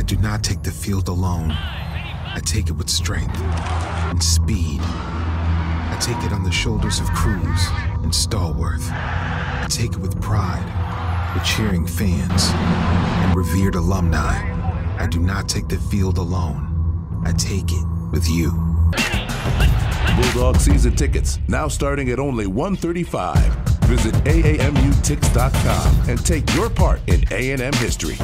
I do not take the field alone. I take it with strength and speed. I take it on the shoulders of crews and Stallworth. I take it with pride, with cheering fans and revered alumni. I do not take the field alone. I take it with you. Bulldog season tickets now starting at only 135. Visit AAMUTix.com and take your part in A&M history.